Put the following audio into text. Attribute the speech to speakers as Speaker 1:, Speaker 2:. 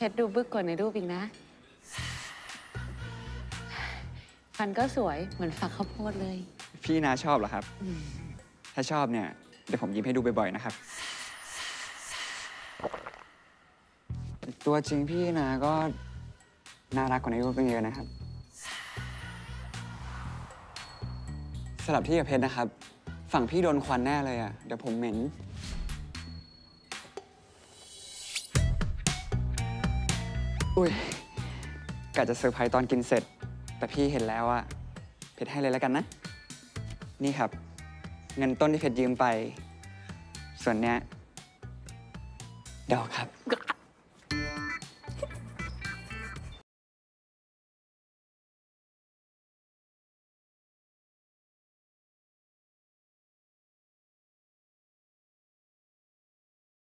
Speaker 1: เพชรดูบึกกว่าในรูปอีกนะ ฟันก็สวยเหมือนฝักข้าวโพดเลย
Speaker 2: พี่นาชอบเหรอครับ ถ้าชอบเนี่ย เดี๋ยวผมยิ้มให้ดูบ่อยๆนะครับ ตัวจริงพี่นาก็น่ารักกว่าในรูปตั้งเยอะนะครับสลับที่กับเพชรนะครับ ฝั่งพี่โดนควันแน่เลยอะ เดี๋ยวผมเหม็น อุ้ยกะจะเซอร์ไพรส์ตอนกินเสร็จ แต่พี่เห็นแล้วอะเพชรให้เลยแล้วกันนะ นี่ครับ เงินต้นที่เพชรยืมไป ส่วนเนี้ยดอกครับ